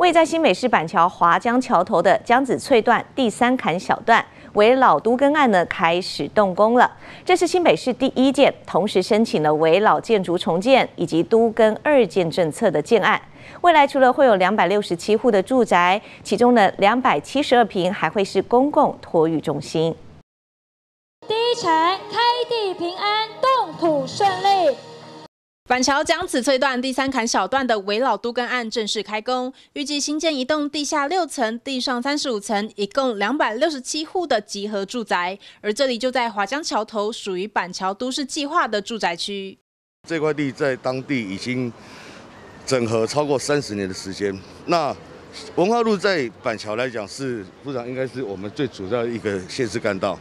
位在新北市板桥华江桥头的江子翠段第三坎小段为老都更案呢，开始动工了。这是新北市第一件同时申请了为老建筑重建以及都更二建政策的建案。未来除了会有两百六十七户的住宅，其中呢两百七十二平还会是公共托育中心。第一层开地平安，动土顺利。板桥将此翠段第三坎小段的围老都更案正式开工，预计新建一栋地下六层、地上三十五层，一共两百六十七户的集合住宅。而这里就在华江桥头，属于板桥都市计划的住宅区。这块地在当地已经整合超过三十年的时间。那文化路在板桥来讲是部长应该是我们最主要的一个县市干道。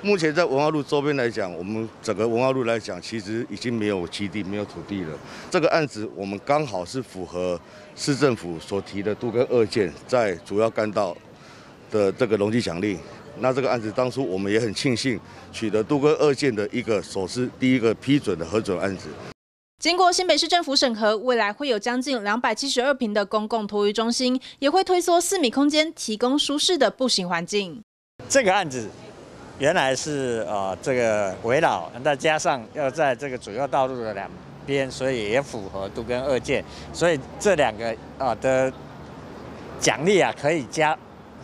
目前在文化路周边来讲，我们整个文化路来讲，其实已经没有基地、没有土地了。这个案子我们刚好是符合市政府所提的都跟二建在主要干道的这个容积奖励。那这个案子当初我们也很庆幸取得都跟二建的一个首次第一个批准的核准案子。经过新北市政府审核，未来会有将近两百七十二平的公共托育中心，也会推缩四米空间，提供舒适的步行环境。这个案子。原来是呃这个围绕，再加上要在这个主要道路的两边，所以也符合都跟二建，所以这两个啊的奖励啊可以加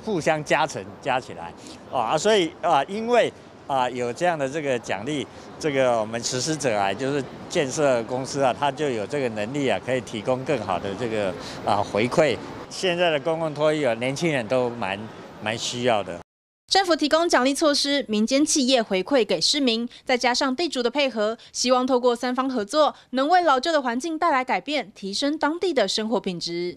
互相加成加起来啊，所以啊因为啊有这样的这个奖励，这个我们实施者啊就是建设公司啊，他就有这个能力啊，可以提供更好的这个啊回馈。现在的公共托育啊，年轻人都蛮蛮需要的。政府提供奖励措施，民间企业回馈给市民，再加上地主的配合，希望透过三方合作，能为老旧的环境带来改变，提升当地的生活品质。